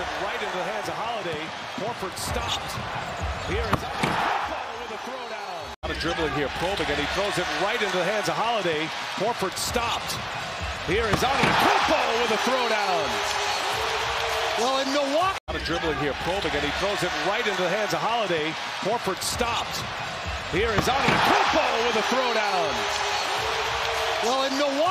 it right into the hands of Holiday. Horford stopped. Here is with a throwdown. Out of dribbling here, probing, and he throws it right into the hands of Holiday. Horford stopped. Here is Antetokounmpo with a throwdown. Well, in Milwaukee. Out of dribbling here, probing, and he throws it right into the hands of Holiday. Horford stopped. Here is Antetokounmpo with a throwdown. Well, in Milwaukee.